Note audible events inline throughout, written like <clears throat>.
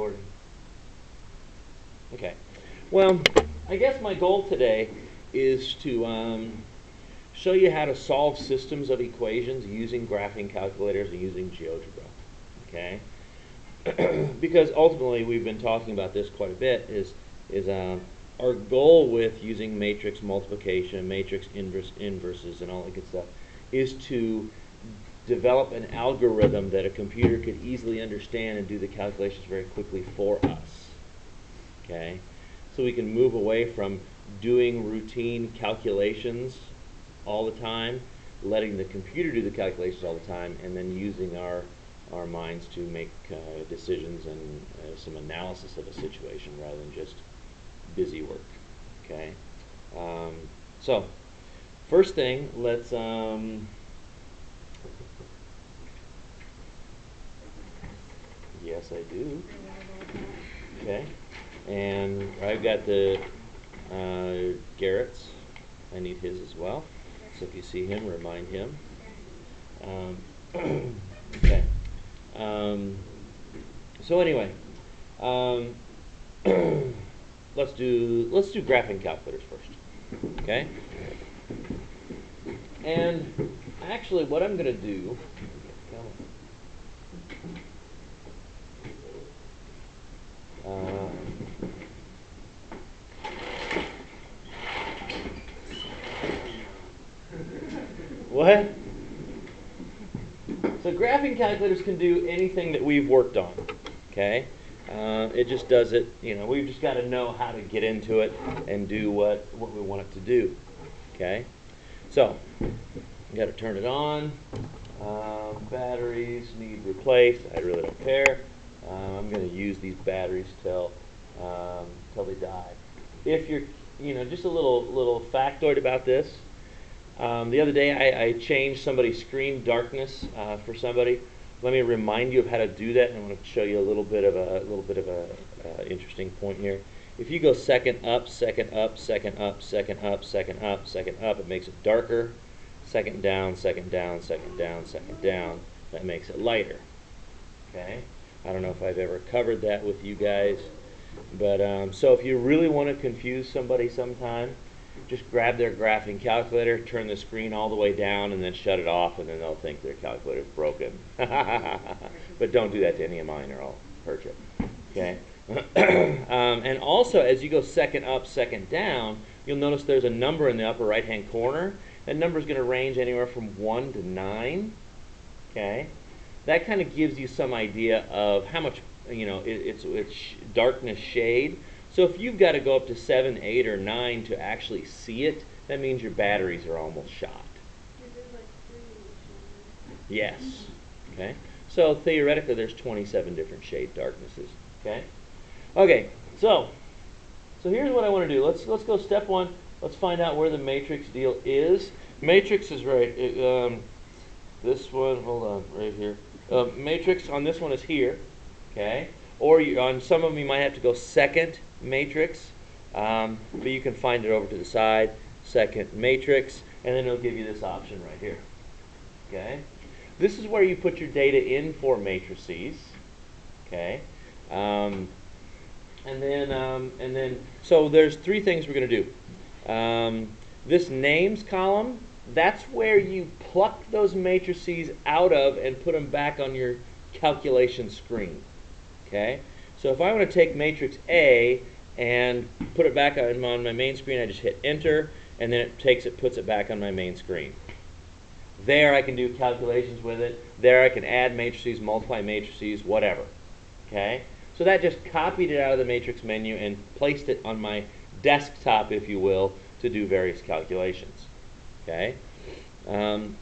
recording. Okay. Well, I guess my goal today is to um, show you how to solve systems of equations using graphing calculators and using GeoGebra. Okay. <clears throat> because ultimately we've been talking about this quite a bit is is um, our goal with using matrix multiplication, matrix inverse inverses, and all that good stuff is to develop an algorithm that a computer could easily understand and do the calculations very quickly for us. Okay, so we can move away from doing routine calculations all the time, letting the computer do the calculations all the time, and then using our our minds to make uh, decisions and uh, some analysis of a situation rather than just busy work. Okay, um, so first thing, let's. Um, yes, I do. Okay, and I've got the uh, Garrett's. I need his as well. So if you see him, remind him. Um, <clears throat> okay. Um, so anyway, um, <clears throat> let's do let's do graphing calculators first. Okay. And actually, what I'm going to do. Uh, what? So graphing calculators can do anything that we've worked on. Okay. Uh, it just does it, you know, we've just got to know how to get into it and do what, what we want it to do. Okay? So, you got to turn it on. Um, batteries need replaced. I really don't care. Um, I'm going to use these batteries till um, till they die. If you're, you know, just a little little factoid about this. Um, the other day I, I, changed somebody's screen darkness uh, for somebody. Let me remind you of how to do that, and I want to show you a little bit of a, a little bit of a uh, interesting point here. If you go second up, second up, second up, second up, second up, second up, it makes it darker. Second down, second down, second down, second down. That makes it lighter. Okay. I don't know if I've ever covered that with you guys, but um, so if you really want to confuse somebody sometime, just grab their graphing calculator, turn the screen all the way down, and then shut it off, and then they'll think their calculator's broken. <laughs> but don't do that to any of mine, or I'll hurt you. Okay. <clears throat> um, and also, as you go second up, second down, you'll notice there's a number in the upper right-hand corner. That number is going to range anywhere from one to nine. Okay. That kind of gives you some idea of how much you know it, it's it's darkness shade. So if you've got to go up to 7, 8, or 9 to actually see it, that means your batteries are almost shot. Yes. Okay. So theoretically, there's 27 different shade darknesses. Okay. Okay. So, so here's what I want to do. Let's let's go step one. Let's find out where the matrix deal is. Matrix is right. It, um, this one. Hold on. Right here. Uh, matrix on this one is here. Okay. Or you, on some of them, you might have to go second matrix, um, but you can find it over to the side, second matrix, and then it'll give you this option right here. Okay? This is where you put your data in for matrices. Okay? Um, and then, um, and then, so there's three things we're going to do. Um, this names column, that's where you pluck those matrices out of and put them back on your calculation screen. Okay? So if I want to take matrix A and put it back on, my main screen, I just hit enter, and then it takes it, puts it back on my main screen. There I can do calculations with it. There I can add matrices, multiply matrices, whatever. Okay? So that just copied it out of the matrix menu and placed it on my desktop, if you will, to do various calculations. Okay? Um,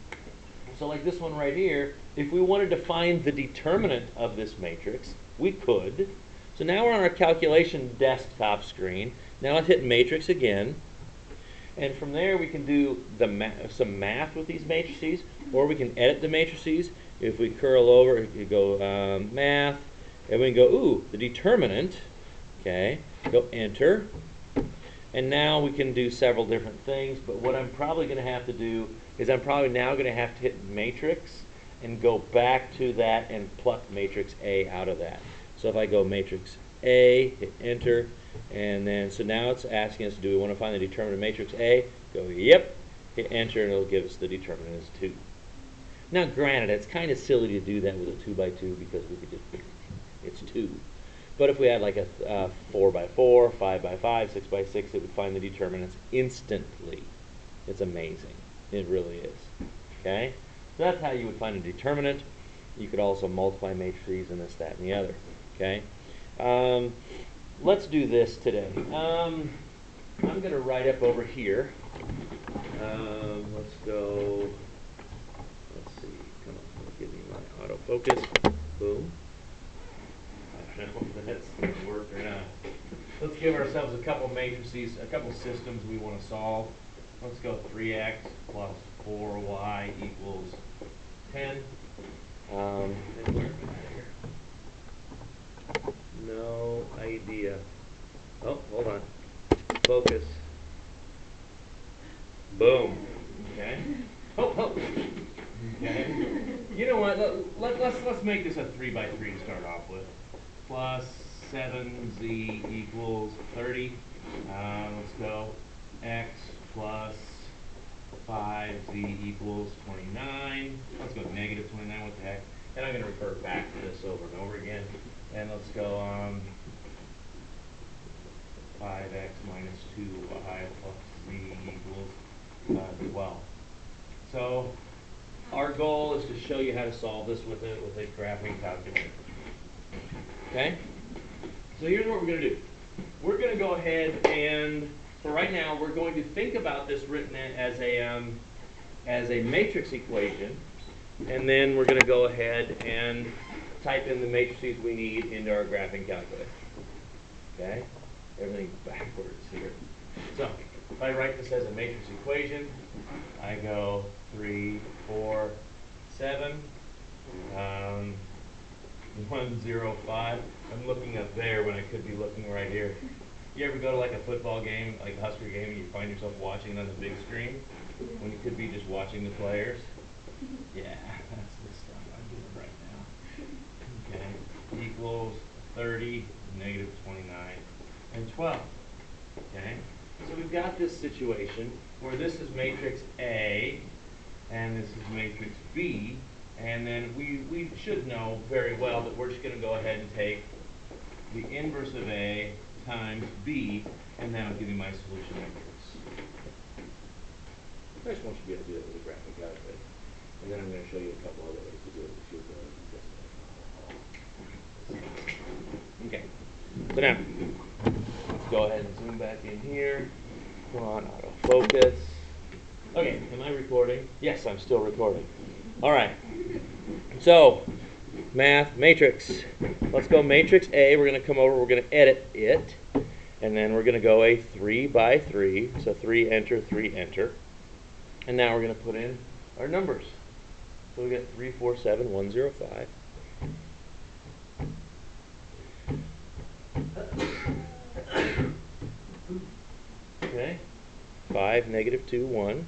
so like this one right here, if we wanted to find the determinant of this matrix, we could. So now we're on our calculation desktop screen. Now let's hit matrix again. And from there we can do the ma some math with these matrices, or we can edit the matrices. If we curl over, you go um, math, and we can go, ooh, the determinant. Okay, go enter. And now we can do several different things, but what I'm probably going to have to do is I'm probably now going to have to hit matrix and go back to that and pluck matrix A out of that. So if I go matrix A, hit enter, and then, so now it's asking us, do we want to find the determinant of matrix A? Go, yep, hit enter, and it'll give us the determinant as 2. Now granted, it's kind of silly to do that with a 2 by 2 because we could just, it's 2. But if we had like a uh, 4 by 4, 5 by 5, 6 by 6, it would find the determinants instantly. It's amazing. It really is. Okay? So that's how you would find a determinant. You could also multiply matrices and this, that, and the other. Okay? Um, let's do this today. Um, I'm going to write up over here. Um, let's go. Let's see. Come on. Give me my autofocus. Boom. I don't know if that's going to work or not. Let's give ourselves a couple matrices, a couple systems we want to solve. Let's go 3x plus 4y equals 10. Um? No idea. Oh, hold on. Focus. Boom. Okay. Oh, oh. Okay. You know what? Let, let, let's let's make this a three by three to start off with. Plus seven z equals thirty. Uh, let's go. X plus 5z equals 29. Let's go negative 29, what the heck. And I'm going to refer back to this over and over again. And let's go um, 5x minus 2y plus z equals uh, 12. So our goal is to show you how to solve this with a, with a graphing calculator. Okay? So here's what we're going to do. We're going to go ahead and for right now, we're going to think about this written as a, um, as a matrix equation, and then we're going to go ahead and type in the matrices we need into our graphing calculator. Okay? Everything backwards here. So, if I write this as a matrix equation, I go 3, 4, 7, um, 1, 0, 5. I'm looking up there when I could be looking right here. You ever go to like a football game, like a Husker game, and you find yourself watching on the big screen when you could be just watching the players? <laughs> Yeah, that's the stuff I'm doing right now. Okay, equals 30, negative 29, and 12. Okay, so we've got this situation where this is matrix A, and this is matrix B, and then we, we should know very well that we're just going to go ahead and take the inverse of A times b, and that'll give you my solution matrix. I just want you to be able to do that with a graphic calculator. And then I'm going to show you a couple other ways to do it if you'll go Okay. So now, let's go ahead and zoom back in here. Come on, autofocus. Okay, am I recording? Yes, I'm still recording. All right. So, math matrix. Let's go matrix A. We're going to come over, we're going to edit it. And then we're going to go a 3 by 3. So 3 enter, 3 enter. And now we're going to put in our numbers. So we get 3, 4, 7, 1, 0, 5. <coughs> Okay. 5, negative 2, 1.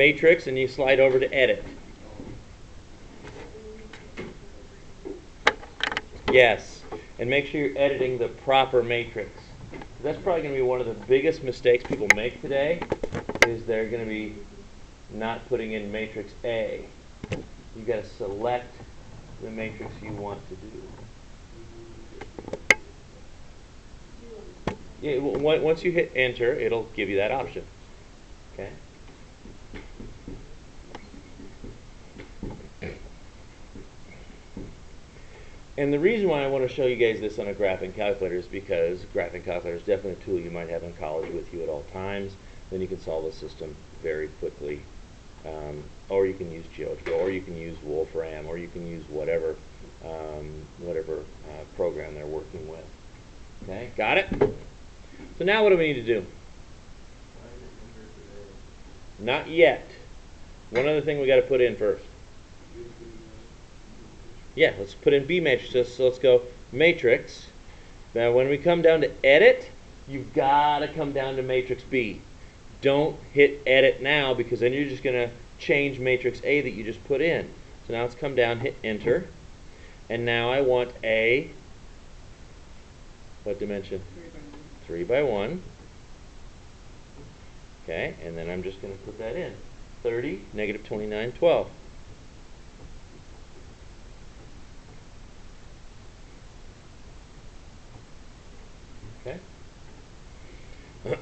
Matrix and you slide over to edit. Yes, and make sure you're editing the proper matrix. That's probably going to be one of the biggest mistakes people make today is they're going to be not putting in matrix A. You've got to select the matrix you want to do. Yeah, once you hit enter, it'll give you that option. And the reason why I want to show you guys this on a graphing calculator is because graphing calculator is definitely a tool you might have in college with you at all times. Then you can solve a system very quickly. Um, or you can use GeoGebra, or you can use Wolfram, or you can use whatever um, whatever uh, program they're working with. Okay, got it? So now what do we need to do? Not yet. One other thing we got to put in first. Yeah, let's put in B matrix. So let's go matrix. Now when we come down to edit, you've got to come down to matrix B. Don't hit edit now because then you're just going to change matrix A that you just put in. So now let's come down, hit enter. And now I want a, what dimension? 3 by 1. Okay, and then I'm just going to put that in. 30, negative 29, 12.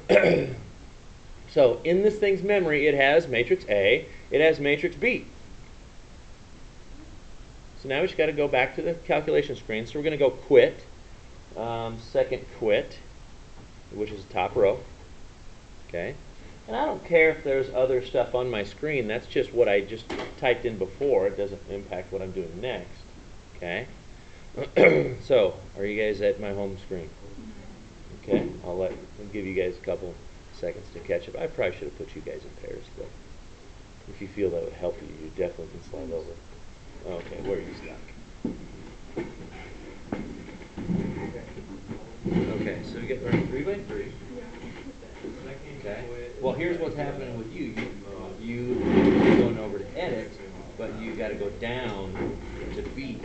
<clears throat> so in this thing's memory, it has matrix A, it has matrix B. So now we just got to go back to the calculation screen. So we're going to go quit, um, second quit, which is the top row. Okay. And I don't care if there's other stuff on my screen. That's just what I just typed in before. It doesn't impact what I'm doing next. Okay. <clears throat> so, are you guys at my home screen? Okay. I'll let I'll give you guys a couple seconds to catch up. I probably should have put you guys in pairs, but if you feel that would help you, you definitely can slide over. Okay, where are you stuck? Okay, so we get three by three. Okay. Well, here's what's happening with you. You you going over to edit, but you got to go down to B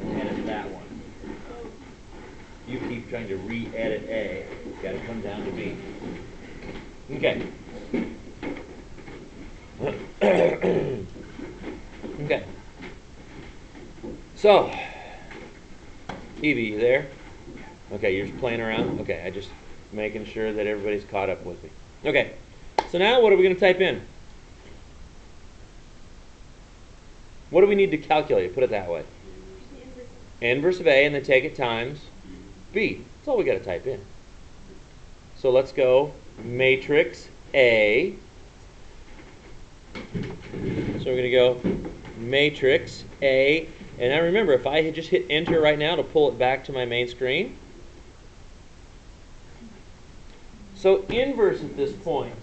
and edit that one. You keep trying to re-edit A. Got to come down to B. Okay. <coughs> okay. So, Evie, you there? Okay, you're just playing around? Okay, I just making sure that everybody's caught up with me. Okay, so now what are we going to type in? What do we need to calculate? Put it that way. Inverse of A and then take it times B. That's all we got to type in. So let's go matrix A. So we're going to go matrix A. And now remember, if I had just hit enter right now to pull it back to my main screen. So inverse at this point.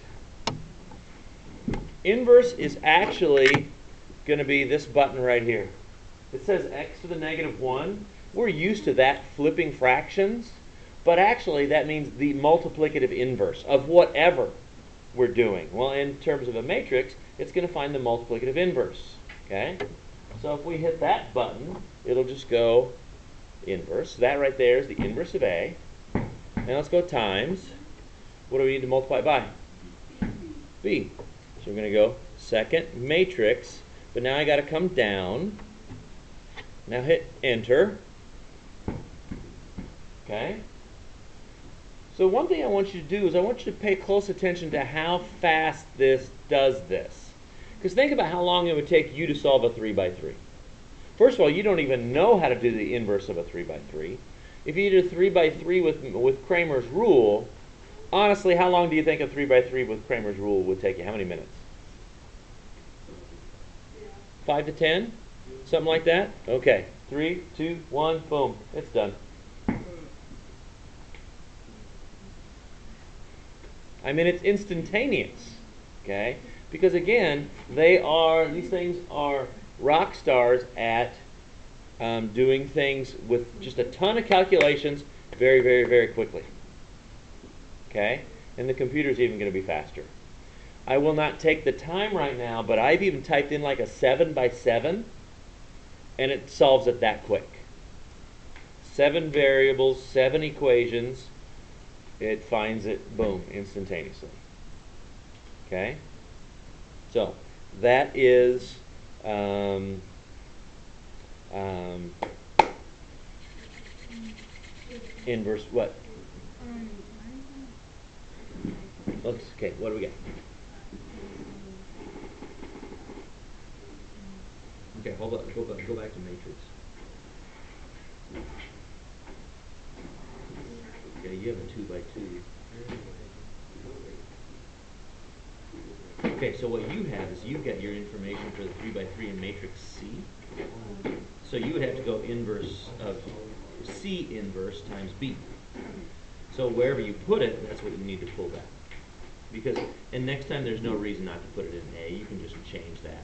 Inverse is actually going to be this button right here. It says x to the negative 1. We're used to that flipping fractions, but actually that means the multiplicative inverse of whatever we're doing. Well, in terms of a matrix, it's going to find the multiplicative inverse. Okay? So if we hit that button, it'll just go inverse. So that right there is the inverse of A. And let's go times. What do we need to multiply by? B. So we're going to go second matrix, but now I got to come down. Now hit enter. Okay? So one thing I want you to do is I want you to pay close attention to how fast this does this. Because think about how long it would take you to solve a 3 by 3. First of all, you don't even know how to do the inverse of a 3 by 3. If you did a 3 by 3 with, with Cramer's rule, honestly, how long do you think a 3 by 3 with Cramer's rule would take you? How many minutes? 5 to 10? Something like that? Okay. Three, two, one, boom. It's done. I mean, it's instantaneous. Okay? Because again, they are, these things are rock stars at um, doing things with just a ton of calculations very, very, very quickly. Okay? And the computer's even going to be faster. I will not take the time right now, but I've even typed in like a 7 by 7 and it solves it that quick. Seven variables, seven equations, it finds it, boom, instantaneously. Okay? So, that is um, um, inverse, what? Let's, okay, what do we got? Okay, hold up, go back, go back to matrix. Okay, you have a two by two. Okay, so what you have is you've got your information for the three by three in matrix C. So you would have to go inverse of C inverse times B. So wherever you put it, that's what you need to pull back. Because, and next time there's no reason not to put it in A, you can just change that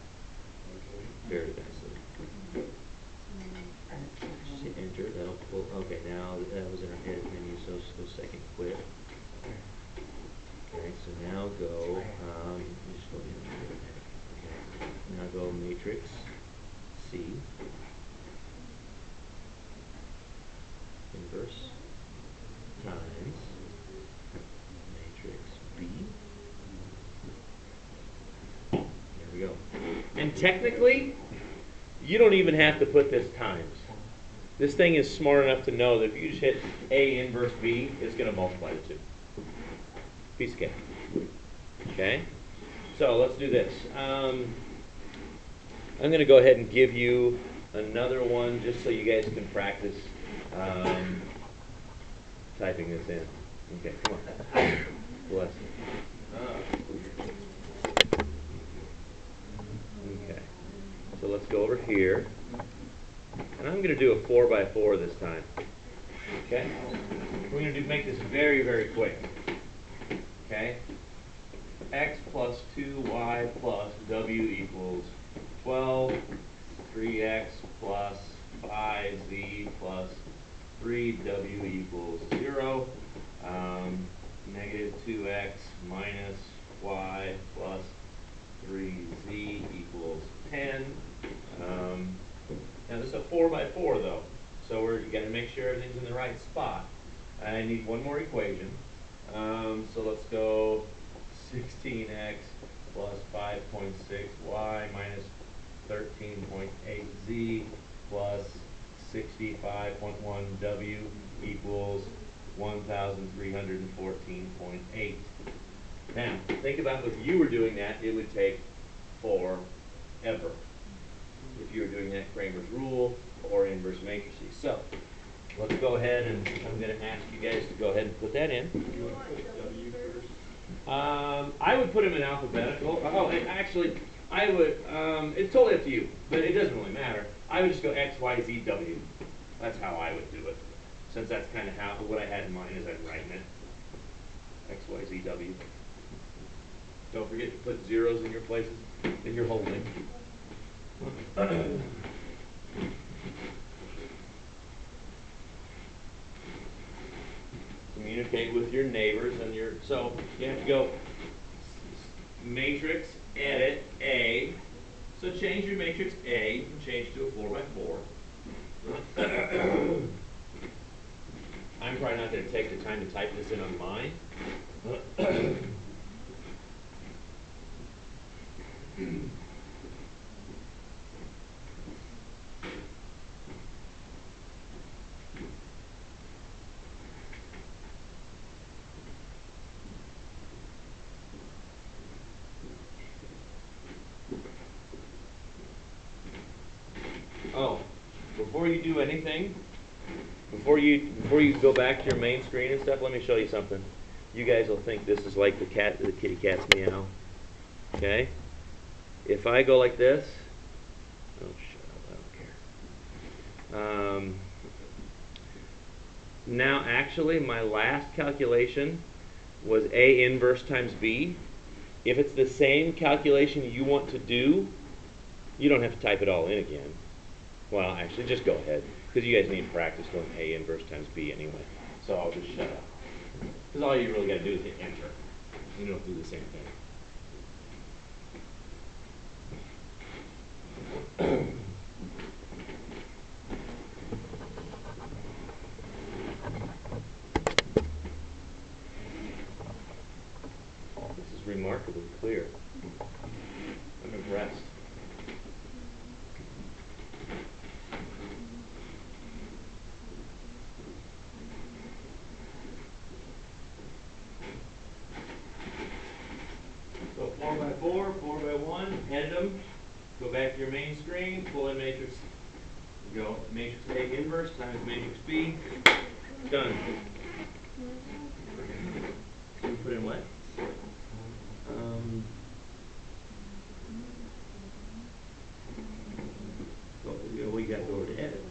very nicely. Enter, that'll pull, okay, now that was in our edit let's second quit. Okay, so now go, um, just go. Okay, now go matrix C. Inverse times matrix B. There we go. And technically, you don't even have to put this times. This thing is smart enough to know that if you just hit A inverse B, it's going to multiply the two. Piece of cake. Okay? So let's do this. Um, I'm going to go ahead and give you another one just so you guys can practice um, typing this in. Okay, come on. Bless you. Okay. So let's go over here. And I'm going to do a 4 by 4 this time. Okay? We're going to make this very, very quick. Okay? x plus 2y plus w equals 12, 3x plus 5z plus 3w equals 0, um, negative 2x minus y plus 3z equals 10. Um, now this is a 4 by 4 though, so we're got to make sure everything's in the right spot. I need one more equation. Um, so let's go 16x plus 5.6y minus 13.8z plus 65.1w equals 1,314.8. Now, think about if you were doing that, it would take forever. If you were doing that Cramer's rule or inverse matrices. So, let's go ahead and I'm going to ask you guys to go ahead and put that in. You want to put W first? Um, I would put them in alphabetical. Oh, and actually, I would. Um, it's totally up to you, but it doesn't really matter. I would just go X, Y, Z, W. That's how I would do it, since that's kind of how what I had in mind as I'm writing it. X, Y, Z, W. Don't forget to put zeros in your places that you're holding. Communicate with your neighbors and your, so you have to go matrix, edit, A. So change your matrix A, you can change to a four by four. I'm probably not gonna take the time to type this in on mine. Oh, before you do anything, before you before you go back to your main screen and stuff, let me show you something. You guys will think this is like the cat the kitty cat's meow. Okay? If I go like this, oh shut up, I don't care. Um, now actually my last calculation was A inverse times B. If it's the same calculation you want to do, you don't have to type it all in again. Well, actually, just go ahead, because you guys need practice doing A inverse times B anyway. So I'll just shut up. Because all you really got to do is hit enter. You don't do the same thing. This is remarkably clear. I'm impressed. So four by four, four by one, head them, go back to your main screen, pull in matrix, go matrix A inverse times matrix B, done. You Put in what? Um. Go, you know, we got to go over to edit.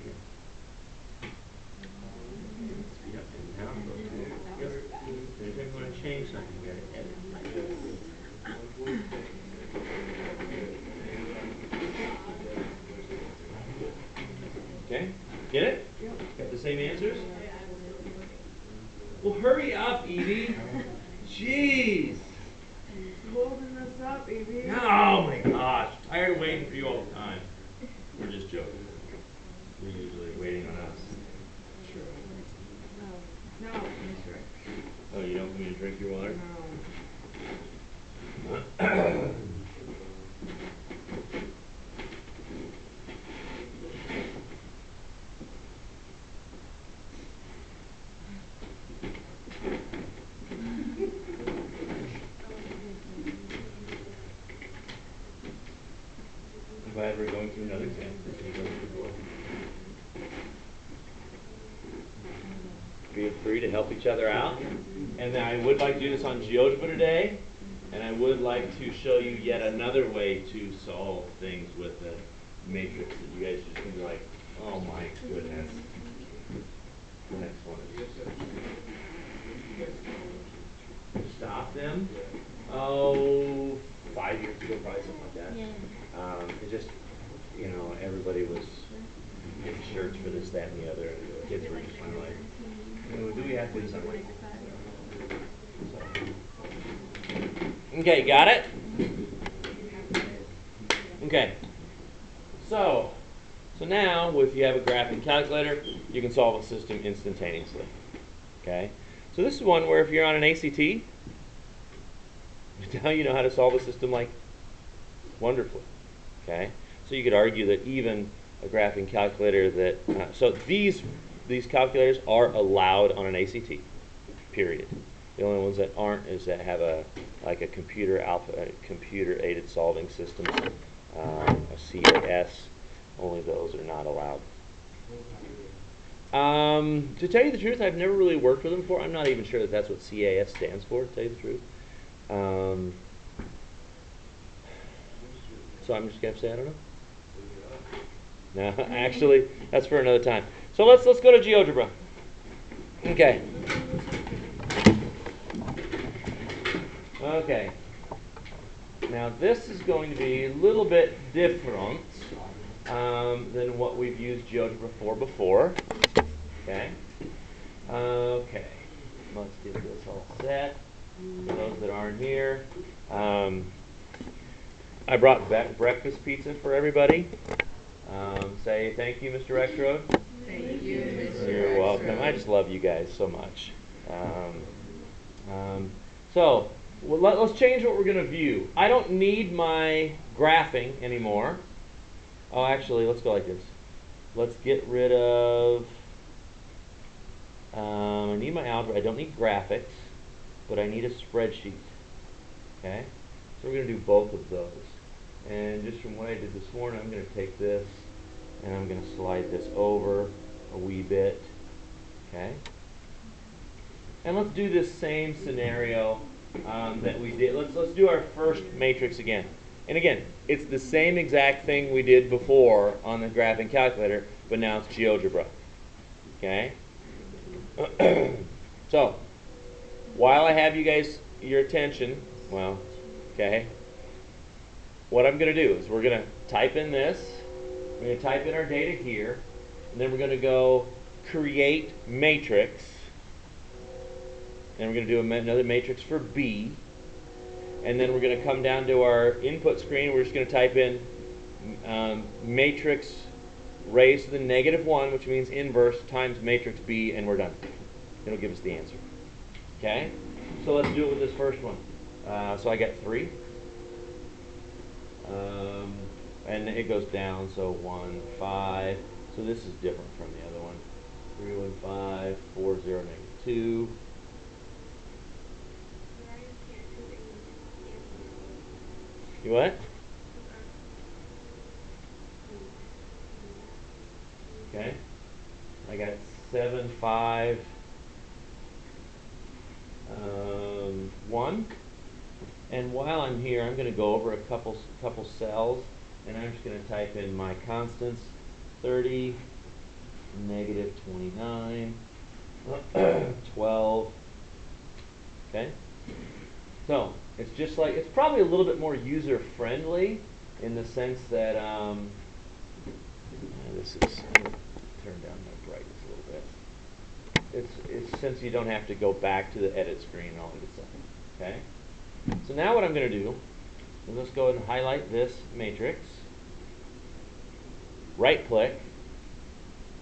Okay. Yep, and now go to, yep, anytime you wanna change something, you gotta edit like this. Okay, get it? Got the same answers? Well, hurry up, Evie. Jeez. Holding us up, Evie. Oh my gosh. Tired of waiting for you all the time. We're just joking. You're usually waiting on us. Sure. No, no. Oh, you don't want me to drink your water? No. <clears throat> I'm glad we're going through another exam. Feel free to help each other out. And then This on GeoGebra today. And I would like to show you yet another way to solve things with the matrix that you guys just can be like, oh my goodness. The next one is stop them. Oh, five years ago, probably something like that. Um, it just, you know, everybody was getting shirts for this, that, and the other, and the kids were just kind of like, "Oh, do we have to do something like so. Okay, got it? Okay. So, so now, if you have a graphing calculator, you can solve a system instantaneously. Okay? So this is one where if you're on an ACT, <laughs> now you know how to solve a system like wonderfully. Okay? So you could argue that even a graphing calculator that uh, so these these calculators are allowed on an ACT. Period. The only ones that aren't is that have a like a computer alpha, computer aided solving systems, um, a CAS. Only those are not allowed. Um, to tell you the truth, I've never really worked with them before. I'm not even sure that that's what CAS stands for. To tell you the truth. Um, so I'm just gonna say I don't know. No, <laughs> actually, that's for another time. So let's let's go to GeoGebra. Okay. Okay. Now this is going to be a little bit different um, than what we've used GeoGebra for before. Okay. Okay. Let's get this all set. For those that aren't here, um, I brought back breakfast pizza for everybody. Um, say thank you, Mr. Rexroad. Thank you, Mr. You're welcome. I just love you guys so much. Um, um, so well, let, us change what we're going to view. I don't need my graphing anymore. Oh, actually, let's go like this. Let's get rid of. Um, I need my algebra. I don't need graphics, but I need a spreadsheet. Okay, so we're going to do both of those. And just from what I did this morning, I'm going to take this and I'm going to slide this over a wee bit. Okay? And let's do this same scenario um, that we did. Let's, let's do our first matrix again. And again, it's the same exact thing we did before on the graphing calculator, but now it's GeoGebra. Okay? <clears throat> so, while I have you guys, your attention, well, okay, what I'm going to do is we're going to type in this. We're going to type in our data here. And then we're going to go create matrix. And we're going to do another matrix for B. And then we're going to come down to our input screen. We're just going to type in um, matrix raised to the negative 1, which means inverse, times matrix B, and we're done. It'll give us the answer. Okay? So let's do it with this first one. Uh, so I got 3. Um, and it goes down, so 1, 5. So this is different from the other one. 3, 1, 5, 4, 0, negative 2. You what? Okay. I got 7, 5, um, 1. And while I'm here, I'm going to go over a couple couple cells, and I'm just going to type in my constants, 30, negative 29, <clears throat> 12. Okay? So, it's just like, it's probably a little bit more user-friendly in the sense that, um, uh, this is, turn down my brightness a little bit. it's, it's since you don't have to go back to the edit screen and all that good stuff. Okay? So now what I'm going to do is let's go and highlight this matrix. Right click.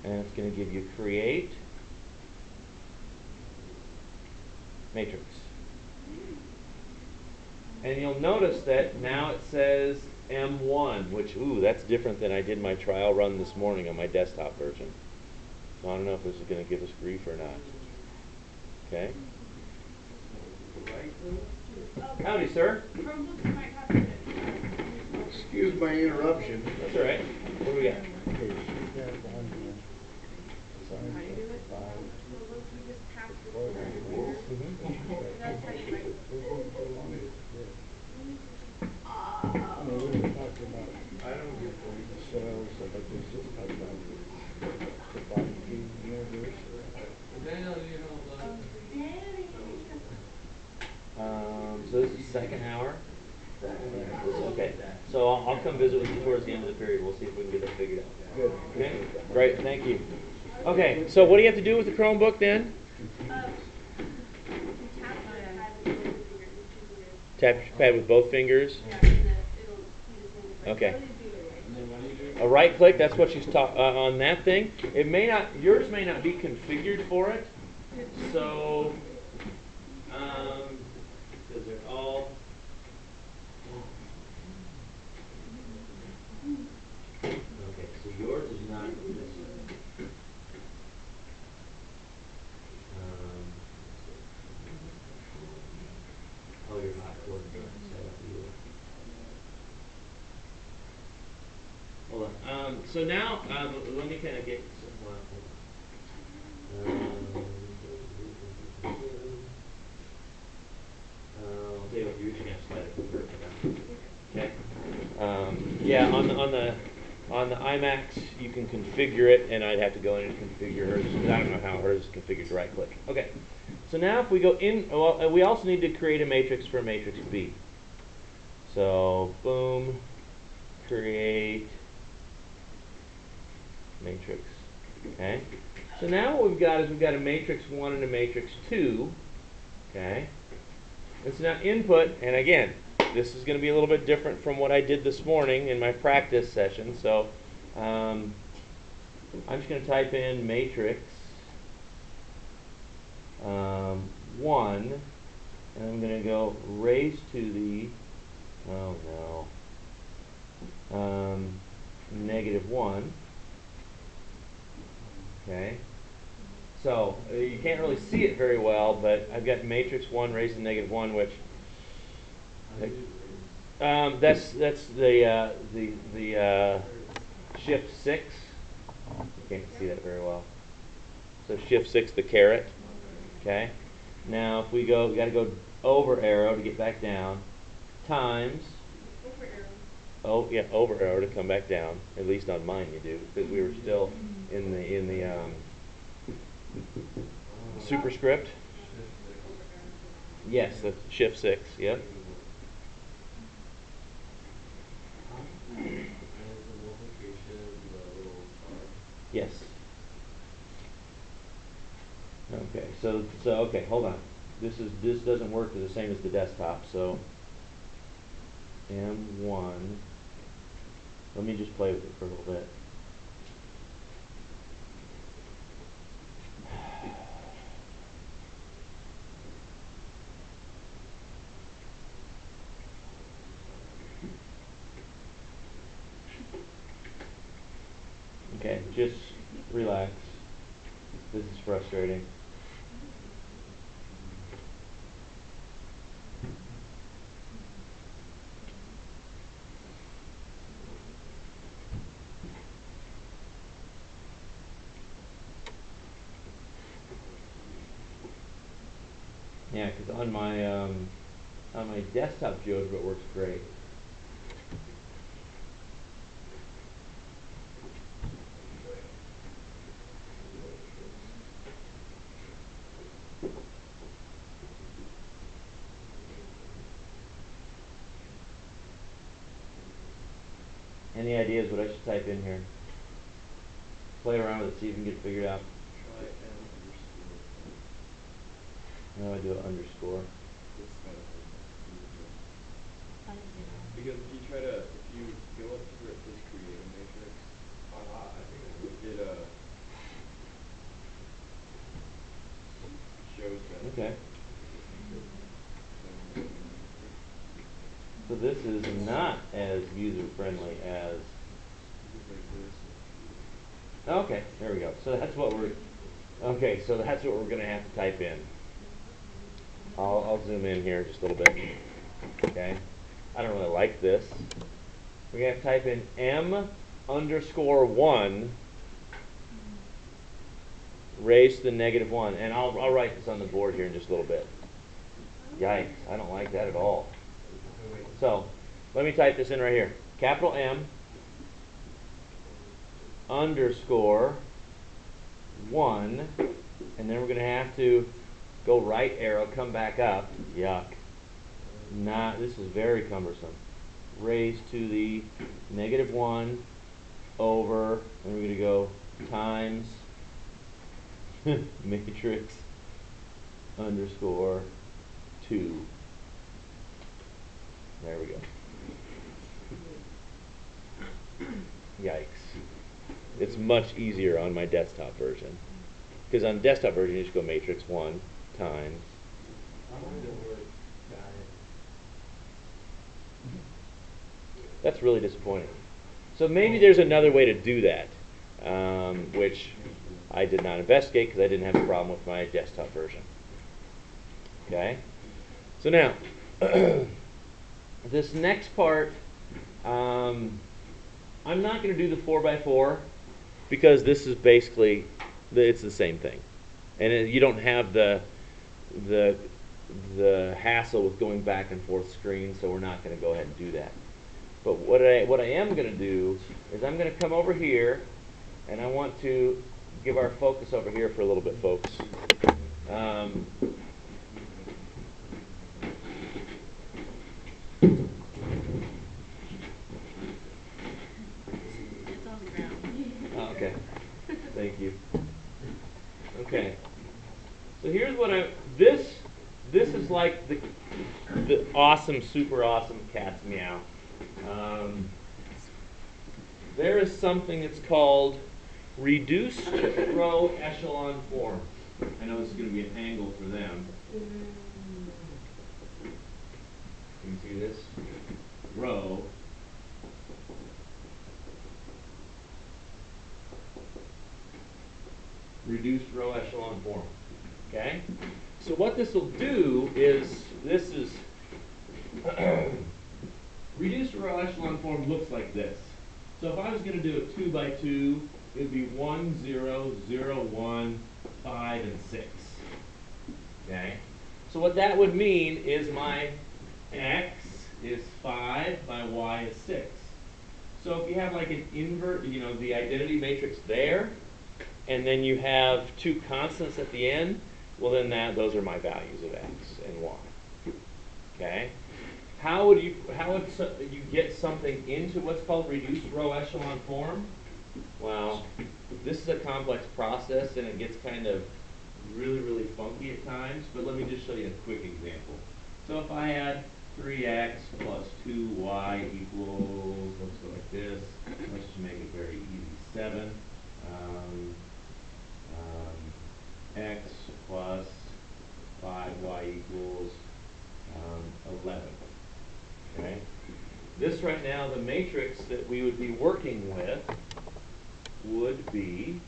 And it's going to give you create matrix. And you'll notice that now it says M1, which, ooh, that's different than I did my trial run this morning on my desktop version. So I don't know if this is going to give us grief or not. Okay? Howdy, sir. Chromebooks might have to. Excuse my interruption. That's all right. What do we got? Okay, she's got one here. How you do it? Five. Chromebooks, you just tap the Four. finger. That's how you write. I mean, we were talking about, I don't get the soils, but there's just talking about the body feed universe. Um, so this is second hour? Okay. So I'll, I'll come visit with you towards the end of the period. We'll see if we can get that figured out. Good. Okay? Great, thank you. Okay, so what do you have to do with the Chromebook then? Tap your pad with both fingers. Okay. A right click, that's what she's ta- uh, on that thing. It may not, yours may not be configured for it. So, um, because they're all. Okay, so yours is not this. Um, oh, you're not recording it, set up you. Hold on. Um, so now, um, let me kind of get some. Uh. Uh, I'll tell you what, you're to. Okay. Um, yeah, on the on the on the iMacs, you can configure it, and I'd have to go in and configure hers because I don't know how hers is configured. Right click. Okay. So now, if we go in, well, uh, we also need to create a matrix for matrix B. So, boom, create matrix. Okay. So now what we've got is we've got a matrix one and a matrix two. Okay. And so now input, and again, this is going to be a little bit different from what I did this morning in my practice session. So um, I'm just going to type in matrix um, one, and I'm going to go raise to the, oh no, um, negative one. Okay. So uh, you can't really see it very well, but I've got matrix one raised to negative one, which um, that's that's the uh, the the uh, shift six. You can't see that very well. So shift six, the caret. Okay. Now if we go, we got to go over arrow to get back down. Times. Oh yeah, over arrow to come back down. At least on mine you do, because we were still in the in the um, superscript. Yes, that's shift six. Yep. Yes. Okay, so so okay, hold on. This is this doesn't work the same as the desktop, so M1. Let me just play with it for a little bit. Okay, just relax. This is frustrating. Yeah, because on my um, on my desktop GeoGebra it works great. Any ideas what I should type in here? Play around with it, see if you can get it figured out. Do I do an underscore? Because if you try to, if you go up to where it says create a matrix, uh, I think it, uh, shows that. Okay. So this is not as user friendly as. Okay, there we go. So that's what we're. Okay, so that's what we're gonna have to type in. I'll, I'll zoom in here just a little bit. Okay. I don't really like this. We're have to type in m underscore one raised to the negative one, and I'll, I'll write this on the board here in just a little bit. Yikes, I don't like that at all. So, let me type this in right here. Capital M underscore one, and then we're gonna have to go right arrow, come back up. Yuck. Not, this is very cumbersome. Raise to the negative one over, and we're gonna go times <laughs> matrix underscore two. There we go. Yikes. It's much easier on my desktop version. Because on desktop version, you just go matrix one times. That's really disappointing. So maybe there's another way to do that, um, which I did not investigate because I didn't have a problem with my desktop version. Okay? So now, <clears throat> this next part, um, I'm not going to do the 4x4 because this is basically, the, it's the same thing. And it, you don't have the, the, the hassle with going back and forth screens, so we're not going to go ahead and do that. But what I, what I am going to do is I'm going to come over here and I want to give our focus over here for a little bit, folks. Um, It's on the ground. Oh, okay. Thank you. Okay. So here's what I is like the the awesome, super awesome cat's meow. Um, there is something that's called reduced row echelon form. I know this is going to be an angle for them. Can you see this? Row reduced row echelon form. Okay? So what this will do is, this is, <clears throat> reduced row echelon form looks like this. So if I was going to do a two by two, it would be one, zero, zero, one, five, and six. Okay? So what that would mean is my x is five, my y is six. So if you have like an invert, you know, the identity matrix there, and then you have two constants at the end, well then that those are my values of x and y. Okay? How would you how would you get something into what's called reduced row echelon form? Well, this is a complex process and it gets kind of really really funky at times, but let me just show you a quick example. So if I had 3x plus 2y equals, let's go like this, let's just make it very easy, 7. Um, um, x plus 5y equals um, 11. Okay? This right now, the matrix that we would be working with would be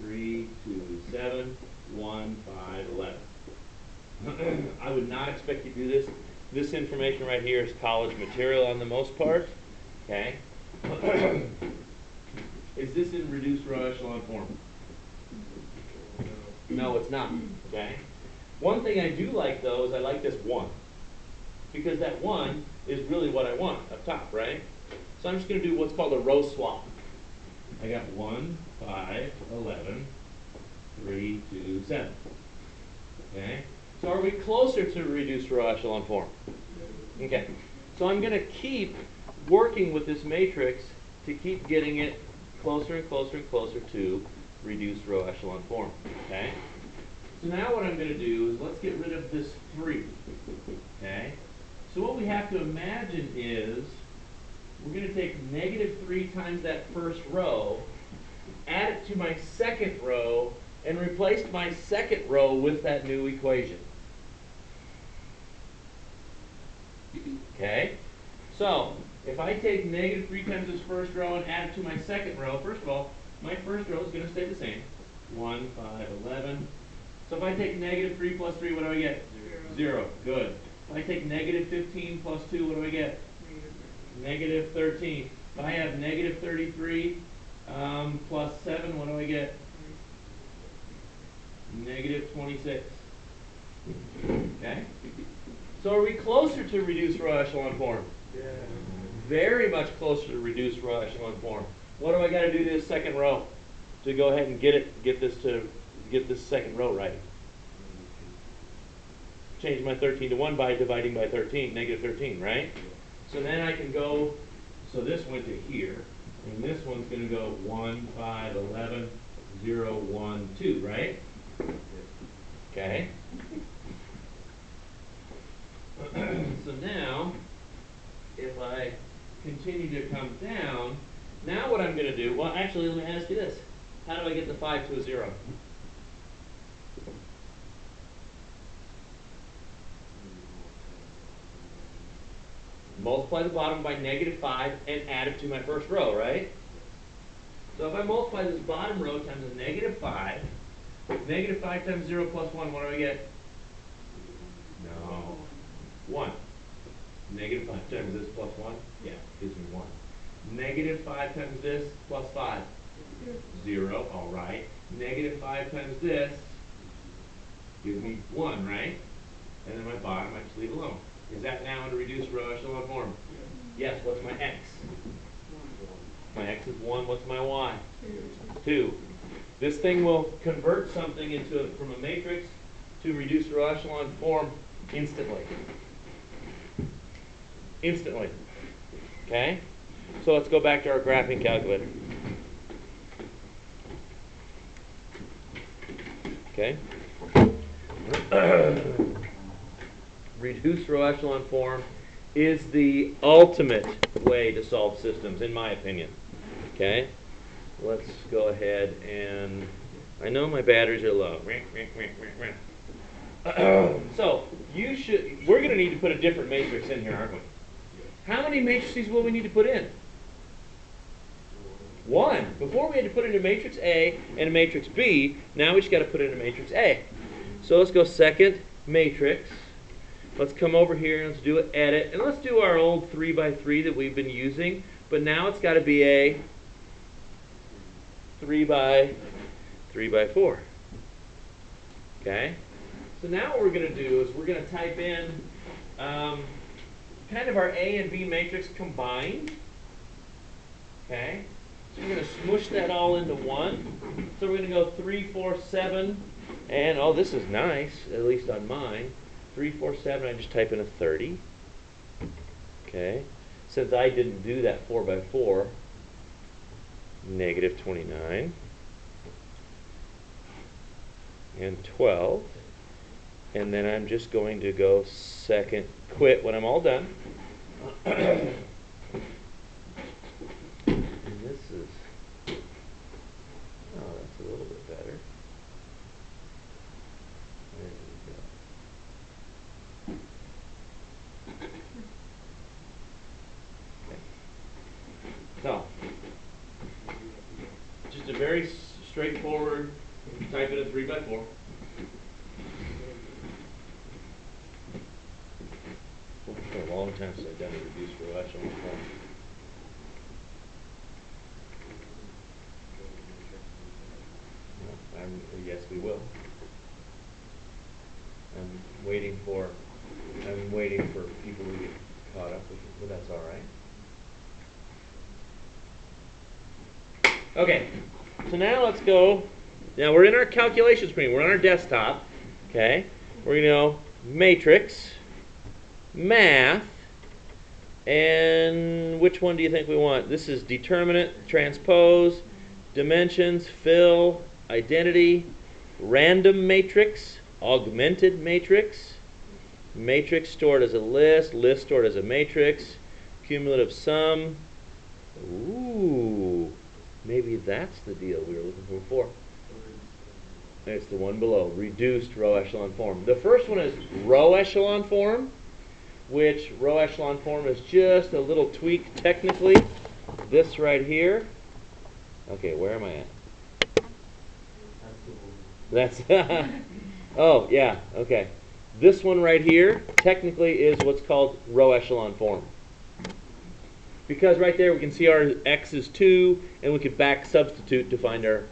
3, 2, 7, 1, 5, 11. <clears throat> I would not expect you to do this. This information right here is college material on the most part. Okay? <clears throat> Is this in reduced row echelon form? No, it's not. Okay? One thing I do like though is I like this one. Because that one is really what I want up top, right? So I'm just going to do what's called a row swap. I got 1, 5, 11, 3, 2, 7. Okay? So are we closer to reduced row echelon form? Okay. So I'm going to keep working with this matrix to keep getting it closer and closer and closer to reduced row echelon form, okay? So now what I'm gonna do is let's get rid of this three, okay? So what we have to imagine is, we're gonna take negative three times that first row, add it to my second row, and replace my second row with that new equation. Okay? So, if I take negative three times this first row and add it to my second row, first of all, my first row is gonna stay the same. One, five, eleven. So if I take negative three plus three, what do I get? Zero, good. If I take negative fifteen plus two, what do I get? Negative thirteen. If I have negative thirty-three, um, plus seven, what do I get? Negative twenty-six. Okay? So are we closer to reduced row echelon form? Yeah. Very much closer to reduced row echelon form. What do I gotta do to this second row? To go ahead and get it, get this to, get this second row right? Change my thirteen to one by dividing by thirteen, negative thirteen, right? So then I can go, so this went to here, and this one's gonna go one, five, eleven, zero, one, two, right? Okay? <clears throat> So now, if I continue to come down, now what I'm gonna do, well, actually, let me ask you this. How do I get the five to a zero? Multiply the bottom by negative five and add it to my first row, right? So if I multiply this bottom row times a negative five, negative five times zero plus one, what do I get? No. One. Negative five times this plus one? Yeah, gives me one. Negative five times this plus five? Zero, all right. Negative five times this gives me one, right? And then my bottom I just leave alone. Is that now in a reduced row echelon form? Yes, what's my x? My x is one, what's my y? Two. This thing will convert something into, a- from a matrix to reduced row echelon form instantly. Instantly. Okay? So let's go back to our graphing calculator. Okay? <coughs> Reduced row echelon form is the ultimate way to solve systems, in my opinion. Okay? Let's go ahead and, I know my batteries are low. <coughs> So, you should, we're gonna need to put a different matrix in here, aren't we? How many matrices will we need to put in? One. Before we had to put in a matrix A and a matrix B, now we just gotta put in a matrix A. So let's go second matrix. Let's come over here and let's do an edit. And let's do our old three by three that we've been using, but now it's gotta be a three by three by four. Okay? So now what we're going to do is we're going to type in um, kind of our A and B matrix combined. Okay? So we're going to smoosh that all into one. So we're going to go three, four, seven, and oh, this is nice, at least on mine. Three, four, seven, I just type in a 30. Okay? Since I didn't do that four by four, negative 29 and 12 and then I'm just going to go second quit when I'm all done <clears throat> and this is oh that's a little bit better there we go okay. so just a very straightforward, type in a three by four. Well, a long time since I've done a reduced row. No, I'm, yes, we will. I'm waiting for, I'm waiting for people to get caught up with it, but that's all right. Okay, so now let's go. Now we're in our calculation screen. We're on our desktop. Okay, we're gonna go matrix, math, and which one do you think we want? This is determinant, transpose, dimensions, fill, identity, random matrix, augmented matrix, matrix stored as a list, list stored as a matrix, cumulative sum. Ooh, maybe that's the deal we were looking for before. It's the one below, reduced row echelon form. The first one is row echelon form, which row echelon form is just a little tweak technically. This right here. Okay, where am I at? That's, <laughs> oh, yeah, okay. This one right here technically is what's called row echelon form. Because right there we can see our x is 2, and we could back substitute to find our,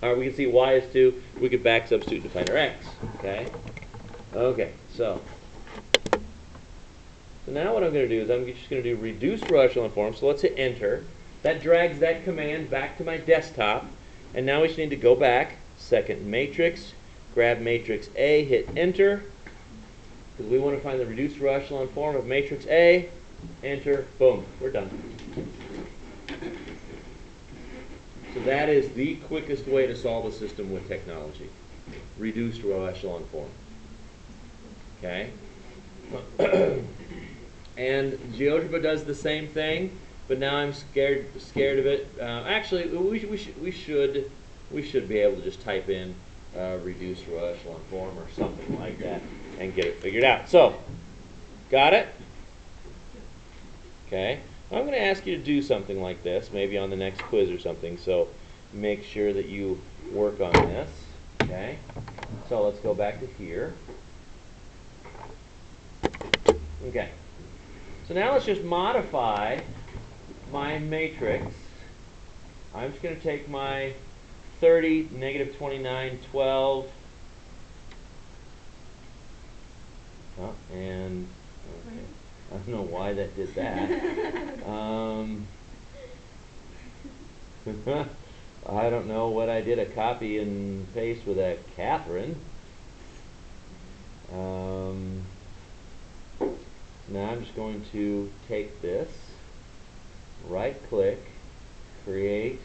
or we can see y is 2, we could back substitute to find our x, okay? Okay, so. So now what I'm going to do is I'm just going to do reduced echelon form, so let's hit enter. That drags that command back to my desktop, and now we just need to go back, second matrix, grab matrix A, hit enter, because we want to find the reduced echelon form of matrix A, enter, boom, we're done. So that is the quickest way to solve a system with technology. Reduced row echelon form. Okay? <clears throat> and GeoGebra does the same thing, but now I'm scared scared of it. Uh, actually, we, we, should, we should we should be able to just type in uh, reduced row echelon form or something like that and get it figured out. So, got it? Okay. I'm going to ask you to do something like this, maybe on the next quiz or something. So make sure that you work on this. Okay. So let's go back to here. Okay. So now let's just modify my matrix. I'm just going to take my 30, negative 29, 12, oh, and. I don't know why that did that. <laughs> um, <laughs> I don't know what I did a copy and paste with that Catherine. Um, now I'm just going to take this, right click, create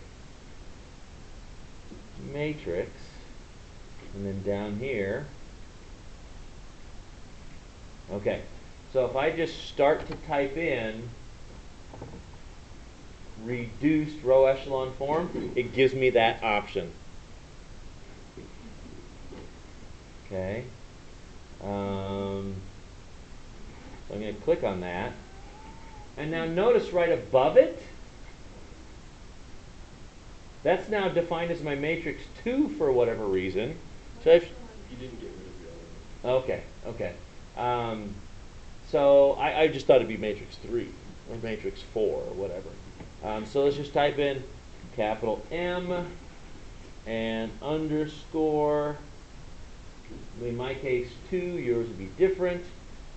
matrix, and then down here, okay, so if I just start to type in reduced row echelon form, it gives me that option. Okay. Um, so I'm going to click on that. And now notice right above it, that's now defined as my matrix 2 for whatever reason. So if, You didn't get rid of the other one. okay, okay. Um, so I, I just thought it'd be matrix 3 or matrix 4 or whatever. Um, so let's just type in capital M and underscore, in my case 2, yours would be different,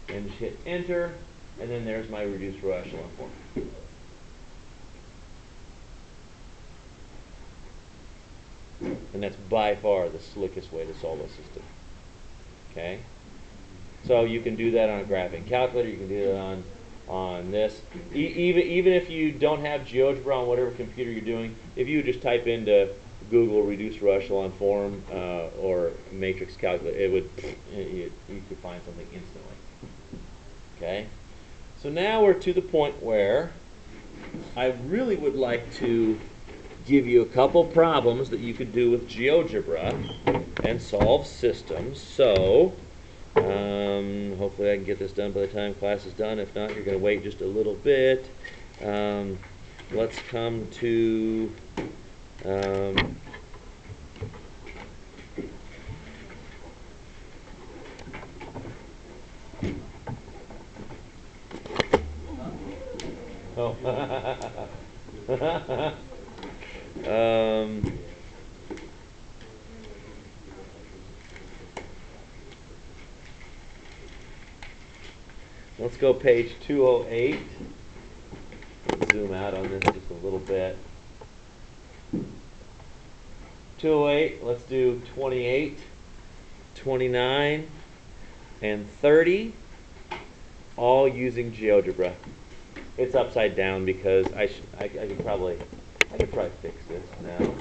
and just hit enter, and then there's my reduced row echelon form. And that's by far the slickest way to solve a system. Okay? So you can do that on a graphing calculator. You can do it on on this. E even even if you don't have GeoGebra on whatever computer you're doing, if you just type into Google row echelon form uh, or matrix calculator, it would you, you could find something instantly. Okay. So now we're to the point where I really would like to give you a couple problems that you could do with GeoGebra and solve systems. So. Um, hopefully I can get this done by the time class is done. If not, you're going to wait just a little bit. Um, let's come to um, oh. um, Let's go page 208. Zoom out on this just a little bit. 208, let's do 28, 29, and 30, all using GeoGebra. It's upside down because I should, I, I could probably, I could probably fix this now.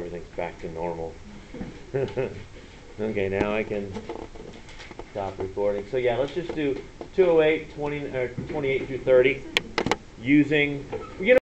everything's back to normal. Okay, now I can stop recording. So yeah, let's just do 208, 20, or 28 through 30 using, you know.